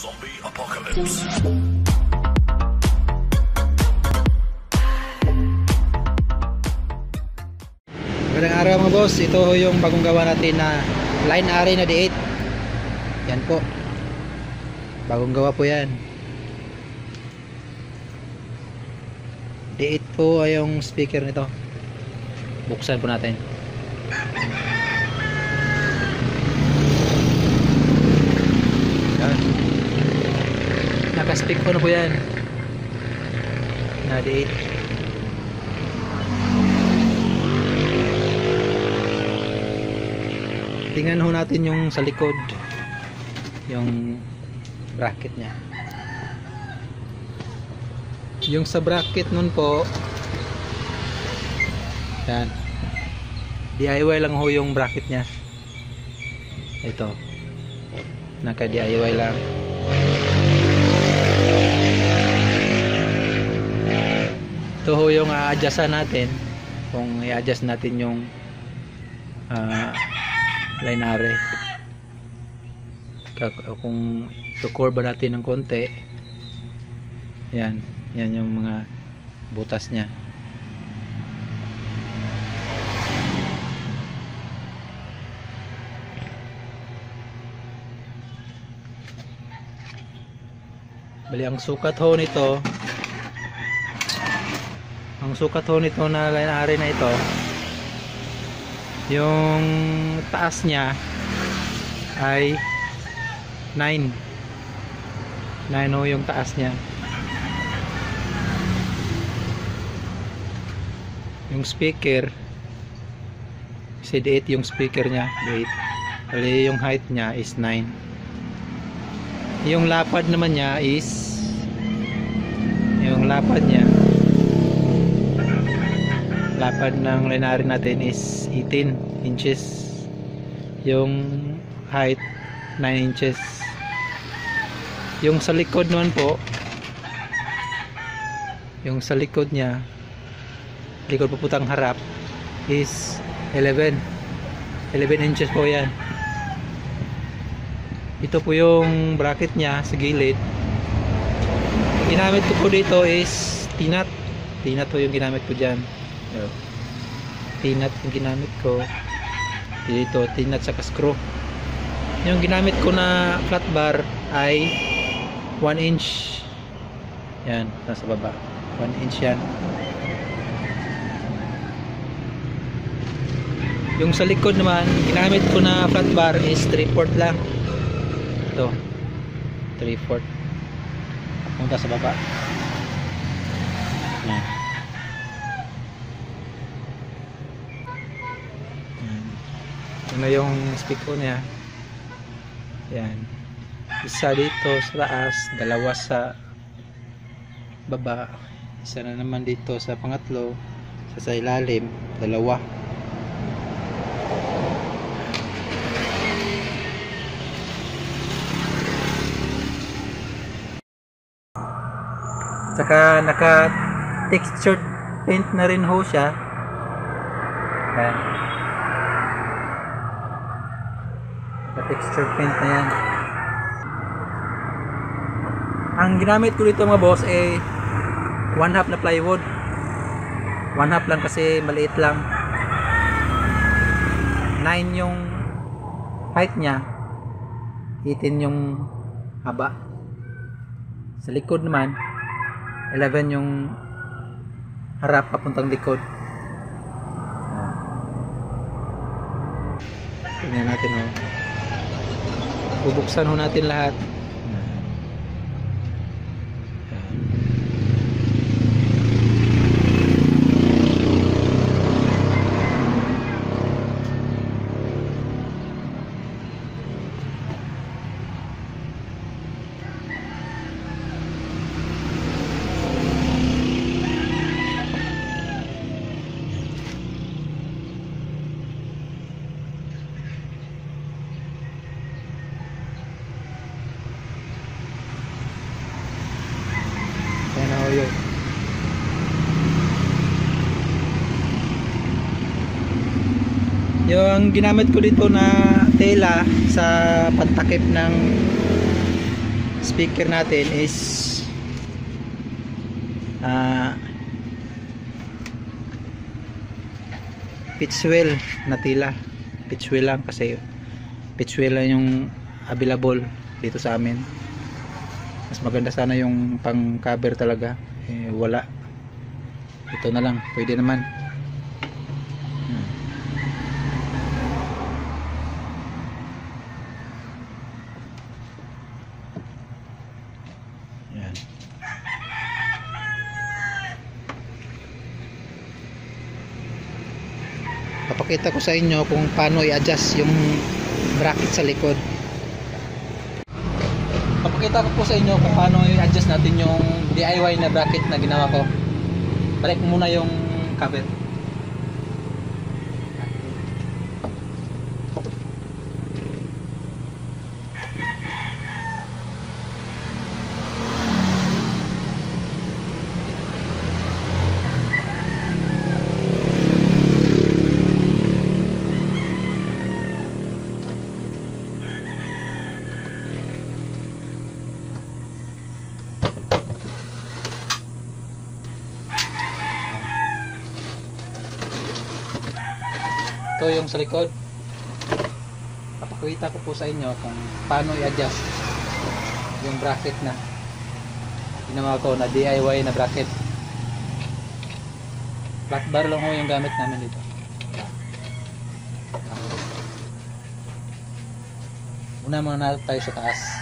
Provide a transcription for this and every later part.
Zombie Apocalypse. Magandang araw mga boss, ito yung bagong gawa natin na line array na D8 Yan po. Bagong gawa po yan. D8 po ay yung speaker nito. Buksan po natin Yan Naka-speak po na po yan? Na D8 tingnan ho natin yung sa likod yung bracket nya yung sa bracket nun po yan. DIY lang ho yung bracket nya ito. Naka DIY lang ito ho yung a-adjustan natin. Kung i-adjust natin yung ah line array. Kak- kung tukur ba natin ng konti. Yan. Yan yung mga butas nya bali ang sukat ho nito ang sukat ho nito na line na ito yung taas niya ay 9 9 o yung taas niya. Yung speaker kasi 8 yung speaker niya 8 bali yung height niya is 9 yung lapad naman niya is yung lapad niya lapad ng lenari natin is 18 inches. Yung height 9 inches. Yung sa likod naman po yung sa likod niya likod puputang harap is 11 11 inches po yan. Ito po yung bracket niya sa gilid. Ginamit ko po dito is tinat tinat po yung ginamit ko dyan Ayan. tinat yung ginamit ko. Dito tinat sa screw. Yung ginamit ko na flat bar ay 1 inch. Yan nasa baba. 1 inch yan. Yung sa likod naman ginamit ko na flat bar is 3 4 lang. Ito. 3 4 punta sa baba. Yan Ano yung speaker niya? Yan. Isa dito sa taas, dalawa sa baba. Isa na naman dito sa pangatlo, sa sa ilalim, dalawa. Saka naka textured paint na rin ho siya. Yan. Naka textured paint na yan. Ang ginamit ko dito mga boss eh one half na plywood. One half lang kasi maliit lang. 9 yung height niya. 18 yung haba. Sa likod naman 11 yung harap papuntang likod. Ah. Tingnan natin oh. Bubuksan ho natin lahat. Yan ho yun. Yung ginamit ko dito na tela sa pantakip ng speaker natin is ah pitchwell na tila pitchwell lang kasi pitchwell lang yung available dito sa amin. Mas maganda sana yung pang cover talaga. Eh, wala. Ito na lang. Pwede naman papakita ko sa inyo kung paano i-adjust yung bracket sa likod. Papakita ko po sa inyo kung paano i-adjust natin yung DIY na bracket na ginawa ko. Balik muna yung cover yung sa likod. Papakita ko po sa inyo kung paano i-adjust yung bracket na ginawa ko na DIY na bracket. Flat bar lang yung gamit namin dito. Una muna tayo sa taas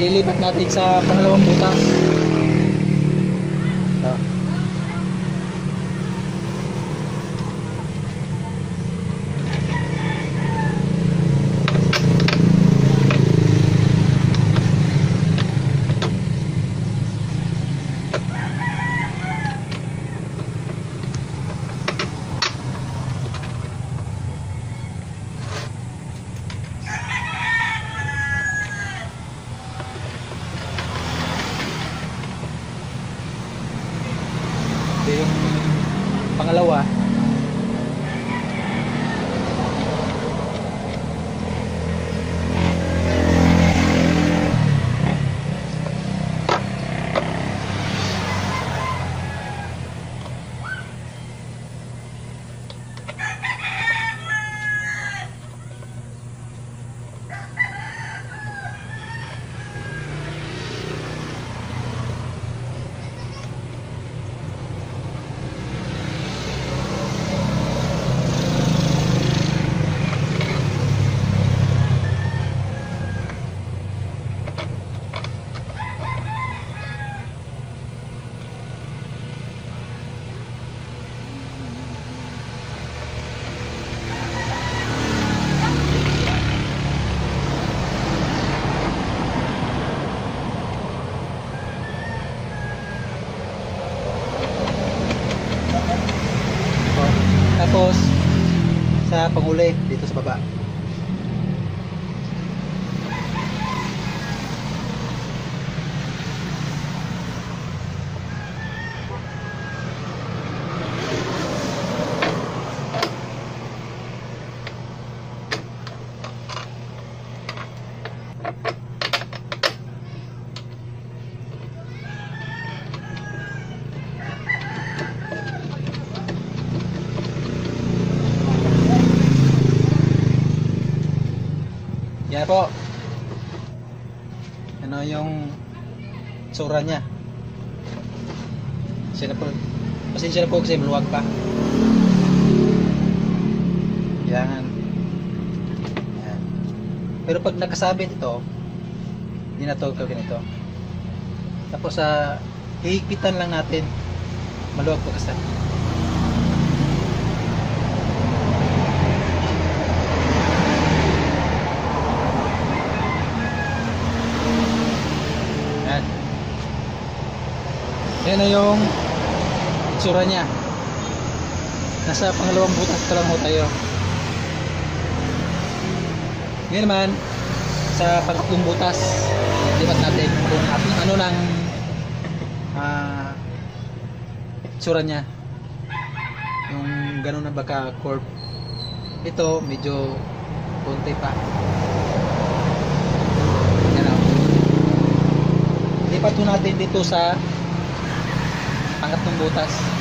ililipat natin sa pangalawang butas ito ito yung pangalawa O, tapos sa panguli dito sa baba Yan po. Ano yung tsura niya. Pasensya na po. Pasensya na po kasi maluwag pa. Yan. Yan. Pero pag nakasabit ito, hindi na ito ganito. Tapos sa hihigpitan lang natin. Maluwag po kasi. Yan. Yan na yung itsura niya. Nasa pangalawang butas pa lang ho tayo. Ngayon naman, sa pangatlong butas. lipat natin kung ano nang ah tsura niya. Yung ganun na baka curve. Ito medyo konti pa. Yan o. Lipat natin dito sa pangatlong butas.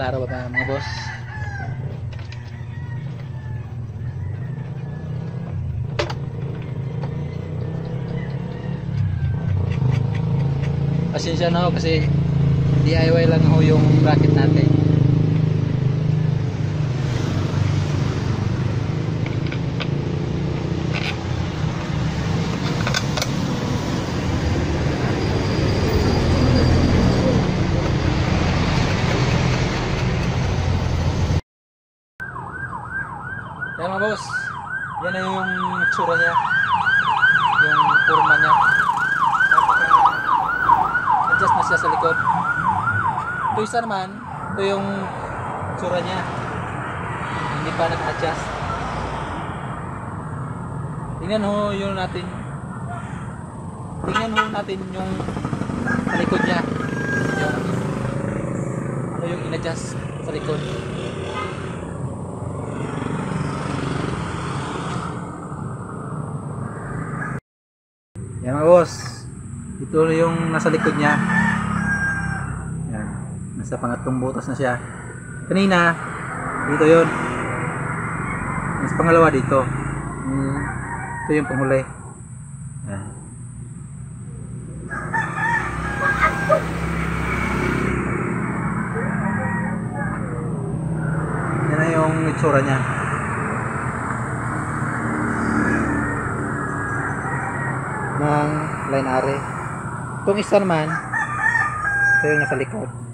Klaro ba mga, boss? Pasensya na ako kasi DIY lang ho yung bracket natin. Yan mga boss, yan na yung tsura niya. Yung forma niya. Adjust na siya sa likod. Ito isa naman, ito yung tsura niya. Hindi pa nag-adjust. Tingnan ho yun natin. Tingnan ho natin yung sa likod niya. Yung, ano yung in-adjust sa likod. Boss. Ito yung nasa likod niya. Yan. Nasa pangatlong butas na siya. Kanina, dito yon. Mas pangalawa dito. Hmm. Ito yung panghuli. Yan. Yan yung itsura niya. ng line are. Itong isa naman, ito yung nasa likod.